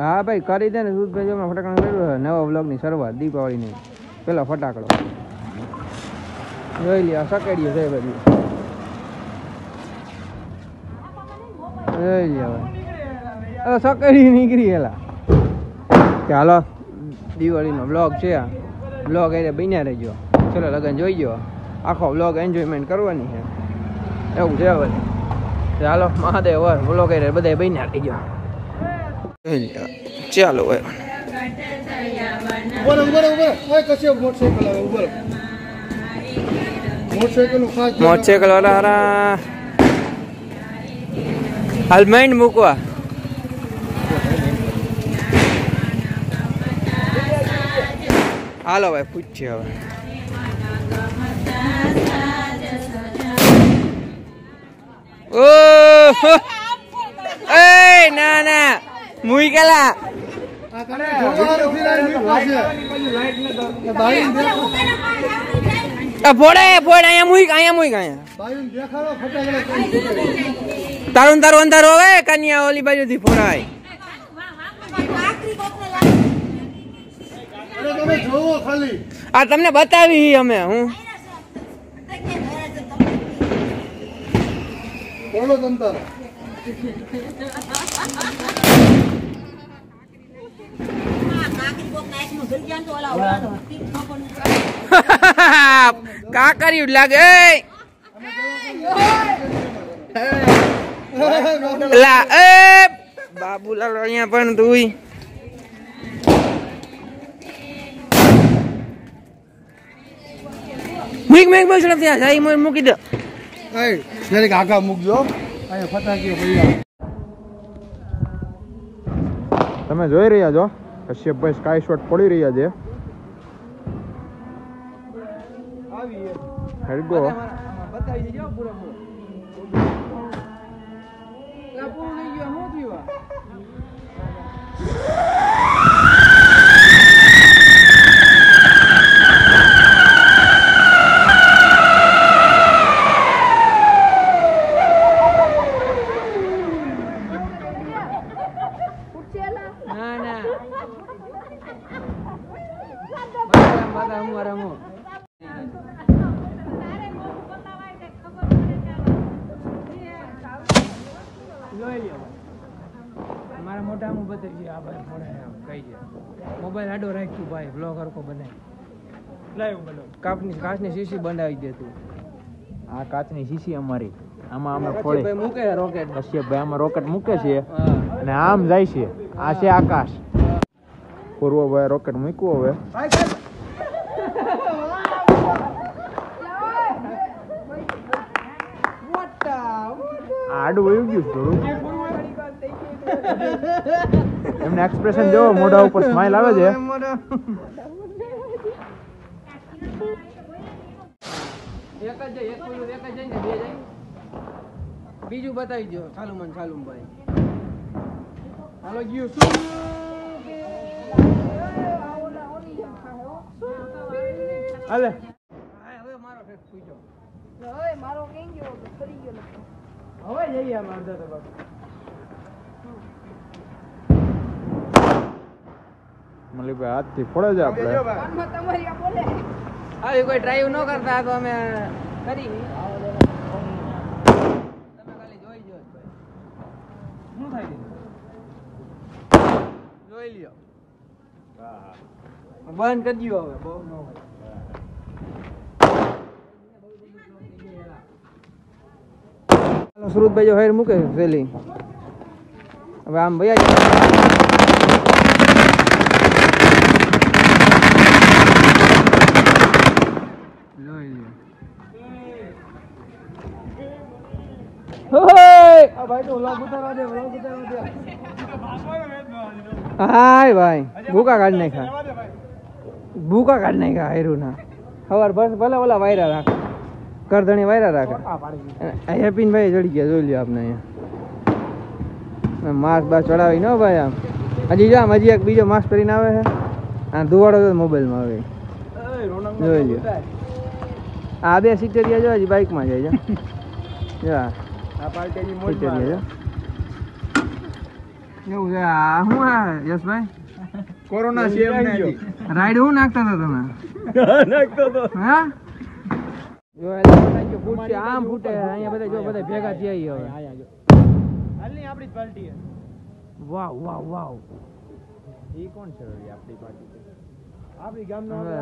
હા ભાઈ, કરી દે ને સુરતભાઈ જો ફટાકડા કર્યું નવા વ્લોગની શરૂઆત દીપાવળીની પેલો ફટાકડો. જોઈ લે સકેડીએ છે બધું. જોઈ લે હવે સકેડી નીકળી એલા હાલો, દિવાળીનો બ્લોગ છે બ્લોગ એટલે બન્યા રહેજો. ચલો લગન જોઈ ગયો. આખો બ્લોગ એન્જોયમેન્ટ કરવાની છે. એવું છે હવે. ચાલો મહાદેવ વર બ્લોગ એટલે બધા બન્યા રહેજો. ચાલો હવે. ખાસ વાળા હારા. હેલ્મેટ મૂકવા. હાલો ભાઈ પૂછીએ હવે. ઓ એ ના ના. મુઈ આ ફોડે ફોડ અહીંયા મુઈ અહીંયા મુઈ અહીંયા. તારું તારું અંધારું હવે, કન્યા ઓલી બાજુથી ફોડાય આ તમને બતાવી અમે, હું. બોલો તમ તારે. કા કર્યું લાગે એ લા એ બાબુલાલ અહીંયા પણ તું મૂક મેક બસ ત્યાં જાય મોર મૂકી દો એય, જરીક આગા મૂકજો અહીંયા ફટાકીઓ પડી આવે. તમે જોઈ રહ્યા છો કશ્યપભાઈ સ્કાય શોટ પડી રહ્યા છે. હેડગો બતાવી જોઈ લ્યો મારા મોઢામાં બતાવી ગયો. આ ભાઈ આમ કહી છે મોબાઈલ આડો રાખ્યું ભાઈ બ્લોગ હરકો બનાવી લાઈવ કાપની કાચની શીશી બનાવી દે તું. આ કાચની શીશી અમારી. આમાં અમે ફોડે ફોડી ભાઈ મૂકે રોકેટ કશ્યપભાઈ આમાં રોકેટ મૂકે છે. અને આમ જાય છે. આ છે આકાશ. પૂર્વભાઈ રોકેટ મૂક્યું હવે. આડું વયું ગયું થોડું. એમને એક્સપ્રેશન જોવો મોઢા ઉપર સ્માઈલ આવે છે. એક જાય એક એક જ જાય ને બે જાય બીજું બતાવી દો સાલુમન સાલુમભાઈ હાલો ગયું શું? હાલે. હા, હવે મારો ફેક પૂછો. હવે મારો કેમ ગયો ફરી ગયો. હવે જઈએ આમ અડધા તો બાકી મલિકભાઈ હાથથી ફોડે છે આપણે. તમારી બોલે. આવી કોઈ ડ્રાઈવ ન કરતા તો અમે કરી. તમે ખાલી જોઈ જો શું થાય જોઈ લ્યો. બંધ કરી દો હવે બહુ ન હોય. સુરતભાઈ જો હેર મૂકે છે હવે આમ ભાઈ હાય ભાઈ ભૂકા કાઢી નાખ્યા. ભૂકા કાઢી નાખ્યા હાયરું ના સવાર બસ ભલે ઓલા વાયરા રાખે. કરધણી વાયરા રાખે. હેપીન ભાઈ ચડી ગયા જોઈ લ્યો આપણે અહીંયા. માસ્ક બાસ ચડાવી ન ભાઈ આમ. હજી જામ હજી એક બીજો માસ્ક પહેરીને આવે છે. આ ધુવાડો તો મોબાઈલમાં આવે જોઈ લ્યો. આ બે સિત્તેરિયા જો હજી બાઇકમાં જાય છે. એવું છે. આ શું આ યશભાઈ? કોરોના રાઈડ હું નાખતા હતા તમે? હા હતો બધા જો ફૂટશે, આમ ફૂટે અહીંયા બધા જો બધા ભેગા થયા ઈ હવે વાવ વાવ વાવ. ઈ કોણ છે વળી આપણી પાર્ટી? હવે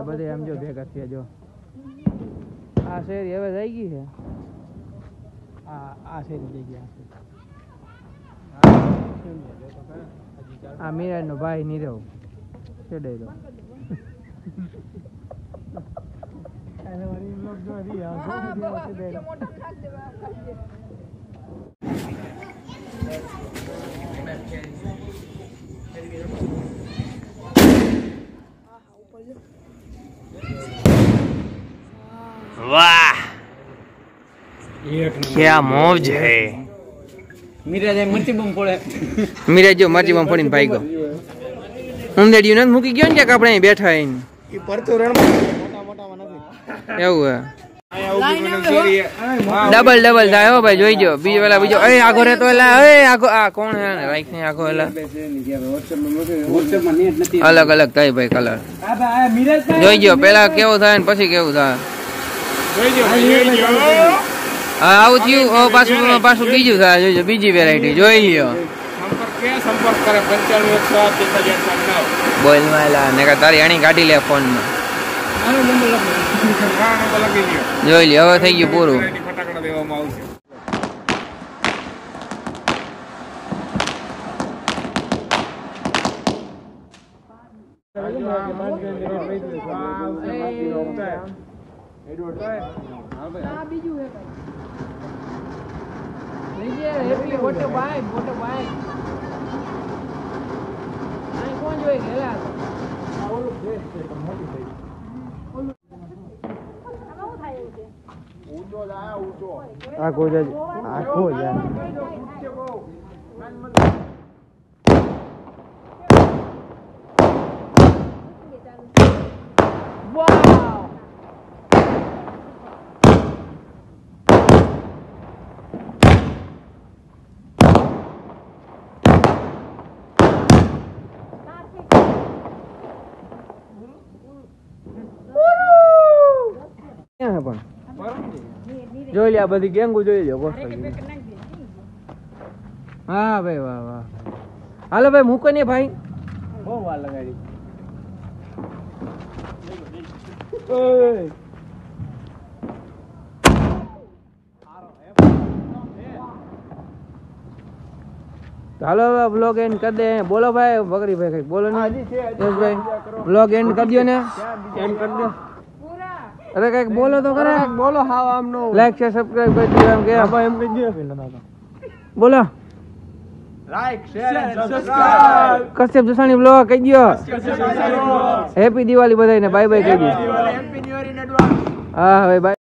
બધા આમ જો ભેગા થયા જો. આ શેરી હવે થઈ ગઈ છે? આ મીરા નો ભાઈ નીરવ. છેડાઈ દો વાહ! ક્યાં મોજ હે. મીરાજે મરચી બમ પડે મીરાજો મરચી બમ પડીને ભાઈ ગયો. ઉંદેડિયું નથી મૂકી ગયો ને ક્યાંક આપણે અહીં બેઠા આવીને? એ પરચો રણમાં એવું હે? ડબલ ડબલ થાય હો ભાઈ જોઈજો બીજો પેલા બીજો એ આખો રહેતો એલા એ આગો આ કોણ હે ને રાઈટ ને આગો એલા. અલગ અલગ થાય ભાઈ કલર. જોઈજો પેલા કેવું થાય ને પછી કેવું થાય. હા આવું થયું. હવે પાછું પાછું બીજું થાય જોઈજો બીજી વેરાયટી જોઈ લ્યો. બોલ માયલા ને તારી અણી કાઢી લે ફોન જોઈ લ્યો હવે થઈ ગયું પૂરું એની ફટાકડા દેવામાં આવશે આ બીજું હે આમાં શું થાય એવું છે આખો જ આખો જ ક્યાં હે પણ જોઈ લે આ બધી ગેંગુ જોઈ લે હા ભાઈ વાહ વાહ. હાલો ભાઈ મૂકો ને ભાઈ. બહુ વાર લગાડી. હાલો બ્લોગ એન્ડ કરી દે. બોલો ભાઈ બકરી ભાઈ કંઈક બોલો ને. યશભાઈ બ્લોગ એન્ડ કરી દો ને. એન્ડ કરી દો અરે કંઈક બોલો તો કરે બોલો હાવ આમ નો લાઈક શેર સબસ્ક્રાઇબ કરી દીધો એમ કે એમ. કહી દો બોલો. Like share subscribe Kashyap Jasani blog કહી દો હેપી દિવાળી બધાને બાય બાય કહી દો happy new year in advance હા હવે બાય